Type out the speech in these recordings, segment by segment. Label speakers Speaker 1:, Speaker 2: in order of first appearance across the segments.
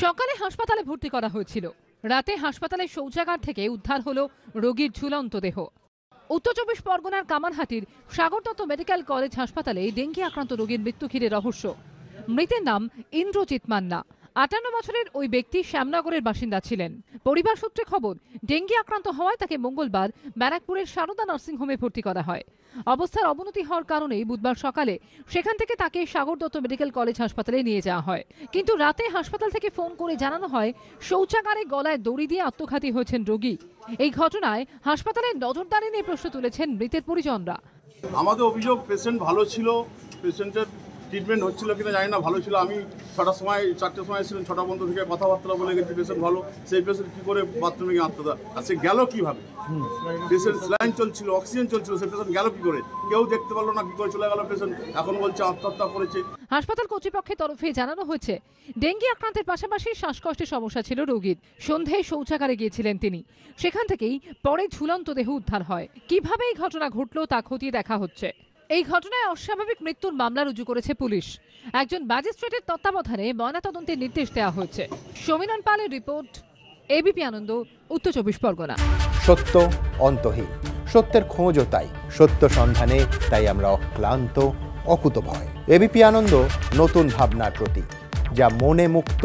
Speaker 1: সকালে হাসপাতালে ভর্তি করা হয়েছিল। রাতে হাসপাতালের শৌচাগার থেকে উদ্ধার হলো রোগীর ঝুলন্ত দেহ। উত্তর চব্বিশ পরগনার কামারহাটির সাগর দত্ত মেডিকেল কলেজ হাসপাতালে ডেঙ্গি আক্রান্ত রোগীর মৃত্যু ঘিরে রহস্য। মৃতের নাম ইন্দ্রজিৎ মান্না। আটান্ন বছরের ওই ব্যক্তি শ্যামনগরের বাসিন্দা ছিলেন। পরিবার সূত্রে খবর, ডেঙ্গি আক্রান্ত হওয়ায় তাকে মঙ্গলবার ব্যারাকপুরের সারদা নার্সিংহোমে ভর্তি করা হয়। অবস্থার অবনতি হওয়ার কারণে বুধবার সকালে সেখান থেকে তাকে সাগর দত্ত মেডিকেল কলেজ হাসপাতালে নিয়ে যাওয়া হয়। কিন্তু রাতে হাসপাতাল থেকে ফোন করে জানানো হয়, শৌচাগারে গলায় দড়ি দিয়ে আত্মঘাতী হয়েছেন রোগী। এই ঘটনায় হাসপাতালের নজরদারি নিয়ে প্রশ্ন তুলেছেন মৃতের পরিজনরা।
Speaker 2: আমাদের অভিযোগ পেশেন্ট ভালো ছিল। পেশেন্টের ট্রিটমেন্ট হচ্ছিল কিনা জানি না ভালো ছিল। আমি ছটার সময়, চারটের সময় ছিলেন ছটা বন্ধ থেকে কথাবার্তা বলে গেছি পেশেন্ট ভালো। সেই পেশেন্ট কী করে বাথরুমে গিয়ে আত্মদা আর সে গেল কীভাবে? পেশেন্ট স্লাইন চলছিল অক্সিজেন চলছিল সে পেশেন্ট গেল কী করে? কেউ দেখতে পারল না, কী করে চলে গেল পেশেন্ট এখন বলছে আত্মহত্যা করেছে।
Speaker 1: হাসপাতাল কর্তৃপক্ষের তরফে জানানো হয়েছে, ডেঙ্গি আক্রান্তের পাশাপাশি শ্বাসকষ্টের সমস্যা ছিল রোগীর। সন্ধ্যায় শৌচাগারে গিয়েছিলেন তিনি। সেখান থেকেই পরে ঝুলন্ত দেহ উদ্ধার হয়। কীভাবে এই ঘটনা ঘটল তা খতিয়ে দেখা হচ্ছে। এই ঘটনায় অস্বাভাবিক মৃত্যুর মামলা রুজু করেছে পুলিশ। একজন ম্যাজিস্ট্রেটের তত্ত্বাবধানে ময়নাতদন্তের নির্দেশ দেওয়া হয়েছে। সমীরণ পালের রিপোর্ট, এবিপি আনন্দ, উত্তর চব্বিশ পরগনা।
Speaker 3: সত্য অন্তহীন। সত্যের খোঁজও তাই। সত্য সন্ধানে তাই আমরা অক্লান্ত, অকুতভয়। এবিপি আনন্দ, নতুন ভাবনার প্রতীক, যা মনে মুক্ত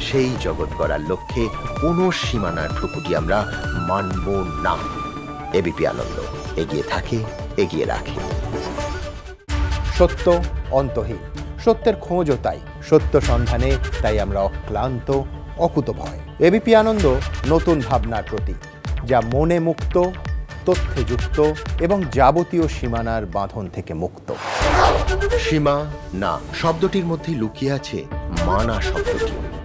Speaker 4: সেই জগৎ গড়ার লক্ষ্যে কোনো সীমানার ঠুকুটি আমরা মানব না। এবিপি আনন্দ এগিয়ে থাকে এগিয়ে রাখে।
Speaker 3: সত্য অন্তহীন সত্যের খোঁজও তাই। সত্য সন্ধানে তাই আমরা অক্লান্ত অকুতভয় এবিপি আনন্দ নতুন ভাবনার প্রতীক যা মনে মুক্ত তথ্যে যুক্ত এবং যাবতীয় সীমানার বাঁধন থেকে মুক্ত।
Speaker 4: সীমা না শব্দটির মধ্যে লুকিয়ে আছে মানা শব্দটি।